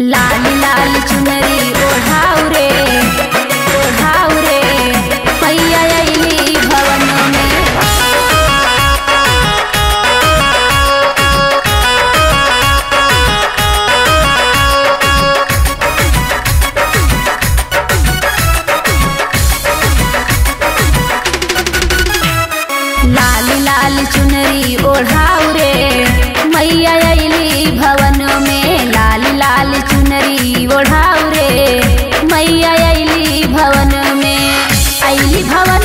लाल लाल चुनरी ओढ़ाओ रे ओढ़ाऊ रे पैया अली भवन में। लाल लाल चुनरी ओढ़ाओ रे मैया आई भवन